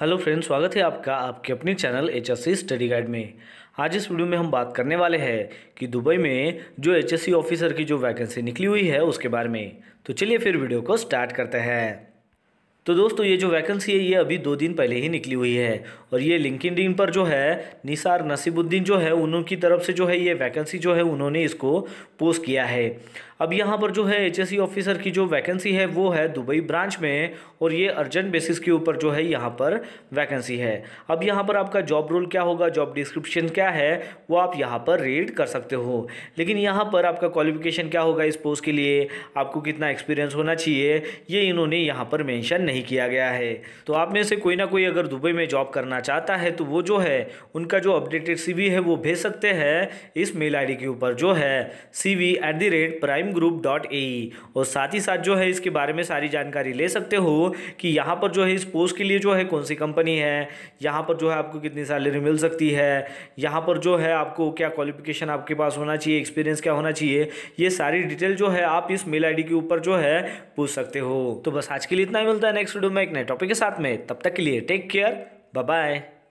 Hello friends, स्वागत है आपका आपके अपने चैनल सी स्टडी गाइड में। आज इस वीडियो में हम बात करने वाले हैं कि दुबई में जो सी ऑफिसर की जो वैकेंसी निकली हुई है उसके बारे में। तो चलिए फिर वीडियो को स्टार्ट करते हैं। तो दोस्तों, ये जो वैकेंसी है, ये अभी दो दिन पहले ही निकली हुई है। और ये लिंकिन पर जो है, निसार नसीबुद्दीन जो है उनकी तरफ़ से जो है, ये वैकेंसी जो है, उन्होंने इसको पोस्ट किया है। अब यहाँ पर जो है एच ऑफिसर की जो वैकेंसी है, वो है दुबई ब्रांच में और ये अर्जेंट बेसिस के ऊपर जो है, यहाँ पर वैकेंसी है। अब यहाँ पर आपका जॉब रोल क्या होगा जॉब डिस्क्रिप्शन क्या है, वो आप यहाँ पर रीड कर सकते हो। लेकिन यहाँ पर आपका क्वालिफिकेशन क्या होगा इस पोस्ट के लिए? आपको कितना एक्सपीरियंस होना चाहिए? ये इन्होंने यहाँ पर मैंशन नहीं किया गया है। तो आप में से कोई ना कोई अगर दुबई में जॉब करना चाहता है तो वो जो है, उनका जो अपडेटेड सी है, वो भेज सकते हैं इस मेल आईडी के ऊपर, जो है C V at the rate prime group dot A और साथ ही साथ जो है, इसके बारे में सारी जानकारी ले सकते हो कि यहाँ पर जो है, इस पोस्ट के लिए जो है, कौन सी कंपनी है, यहाँ पर जो है, आपको कितनी सैलरी मिल सकती है, यहाँ पर जो है, आपको क्या क्वालिफिकेशन आपके पास होना चाहिए एक्सपीरियंस क्या होना चाहिए, ये सारी डिटेल जो है, आप इस मेल आईडी के ऊपर जो है, पूछ सकते हो। तो बस आज के लिए इतना ही, मिलता है नेक्स्ट वीडियो में एक नए टॉपिक के साथ में, तब तक के लिए टेक केयर बाय